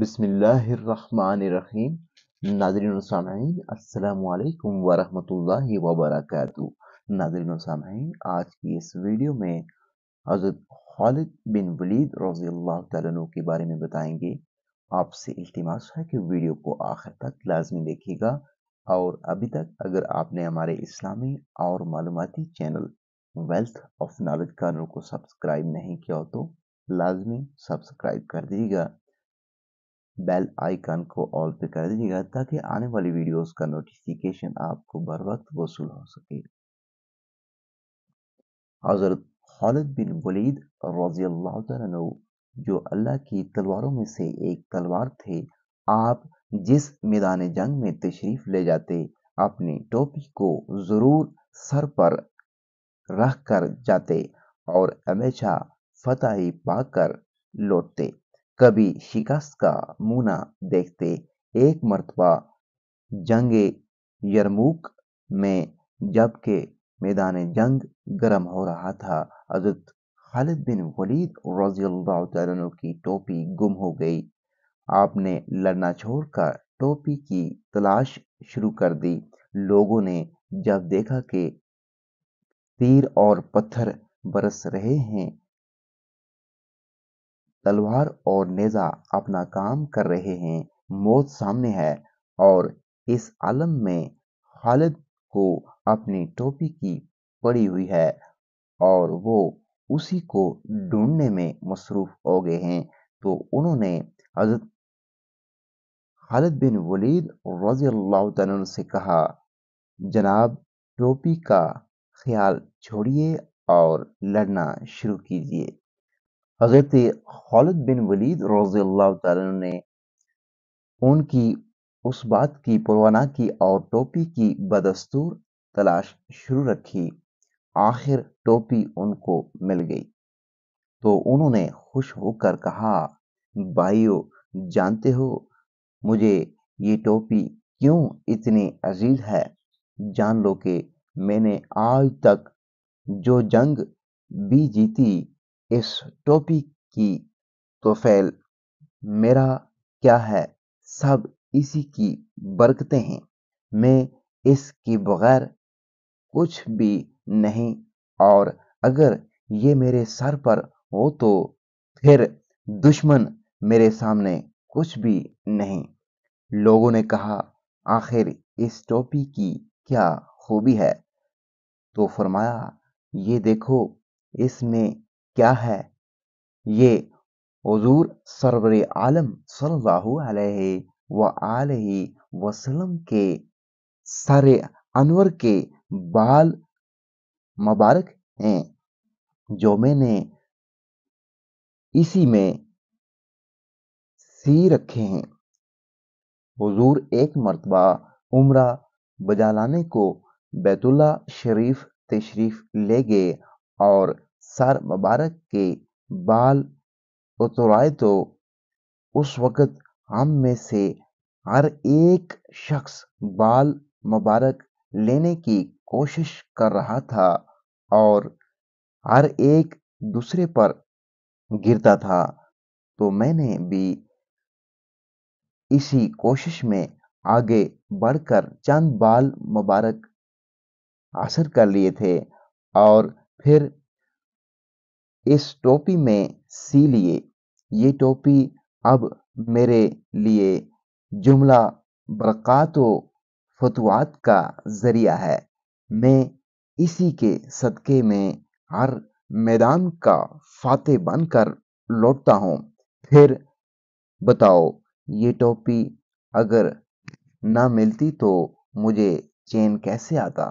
بسم اللہ الرحمن الرحیم. ناظرین و سامعین، السلام علیکم ورحمۃ اللہ وبرکاتہ. ناظرین و سامعین، آج کی اس ویڈیو میں حضرت خالد بن ولید رضی اللہ تعالیٰ عنہ کے بارے میں بتائیں گے. آپ سے التماس ہے کہ ویڈیو کو آخر تک لازمی دیکھیے گا. اور ابھی تک اگر آپ نے ہمارے اسلامی اور معلوماتی channel Wealth of Knowledge Corner کو سبسکرائب نہیں کیا ہو تو لازمی سبسکرائب کر دیجیے گا. بیل آئیکن کو آل پہ کر دیجیے گا تاکہ آنے والی ویڈیوز کا نوٹیفیکیشن آپ کو بر وقت وصول ہو سکے۔ حضرت خالد بن ولید رضی اللہ تعالیٰ جو اللہ کی تلواروں میں سے ایک تلوار تھے، آپ جس میدان جنگ میں تشریف لے جاتے، اپنی ٹوپی کو ضرور سر پر رکھ کر جاتے اور ہمیشہ فتح ہی پا کر لوٹتے۔ کبھی شکست کا مونا دیکھتے ایک مرتبہ جنگ یرموک میں جبکہ میدان جنگ گرم ہو رہا تھا، حضرت خالد بن ولید رضی اللہ تعالیٰ عنہ کی ٹوپی گم ہو گئی۔ آپ نے لڑنا چھوڑ کر ٹوپی کی تلاش شروع کر دی۔ لوگوں نے جب دیکھا کہ تیر اور پتھر برس رہے ہیں تلوار اور نیزا اپنا کام کر رہے ہیں۔ موت سامنے ہے اور اس عالم میں خالد کو اپنی ٹوپی کی پڑی ہوئی ہے اور وہ اسی کو ڈھونڈنے میں مصروف ہو گئے ہیں۔ تو انہوں نے حضرت خالد بن ولید رضی اللہ تعالیٰ سے کہا، جناب، ٹوپی کا خیال چھوڑیے اور لڑنا شروع کیجیے۔ حضرت خالد بن ولید رضی اللہ تعالیٰ نے ان کی، اس بات کی، پروانہ کی اور ٹوپی کی بدستور تلاش شروع رکھی۔ آخر ٹوپی ان کو مل گئی۔ تو انہوں نے خوش ہو کر کہا، بھائیو، جانتے ہو مجھے یہ ٹوپی کیوں اتنی عزیز ہے؟ جان لو کہ میں نے آج تک جو جنگ بھی جیتی اس ٹوپی کی توفیل میرا کیا ہے؟ سب اسی کی برکتیں ہیں۔ میں اس کی بغیر کچھ بھی نہیں، اور اگر یہ میرے سر پر ہو تو پھر دشمن میرے سامنے کچھ بھی نہیں۔ لوگوں نے کہا، آخر اس ٹوپی کی کیا خوبی ہے؟ تو فرمایا، یہ دیکھو، اس میں کیا ہے؟ یہ حضور سرور عالم صلی اللہ علیہ وآلہ وسلم کے سر انور کے بال مبارک ہیں، جو میں نے اسی میں سی رکھے ہیں۔ حضور ایک مرتبہ عمرہ بجا لانے کو بیت اللہ شریف تشریف لے گئے اور سر مبارک کے بال اترائے تو اس وقت ہم میں سے ہر ایک شخص بال مبارک لینے کی کوشش کر رہا تھا اور ہر ایک دوسرے پر گرتا تھا۔ تو میں نے بھی اسی کوشش میں آگے بڑھ کر چند بال مبارک حاصل کر لیے تھے اور پھر اس ٹوپی میں سی لیے۔ یہ ٹوپی اب میرے لیے جملہ برکات و فتوات کا ذریعہ ہے۔ میں اسی کے صدقے میں ہر میدان کا فاتح بن کر لوٹتا ہوں۔ پھر بتاؤ، یہ ٹوپی اگر نہ ملتی تو مجھے چین کیسے آتا؟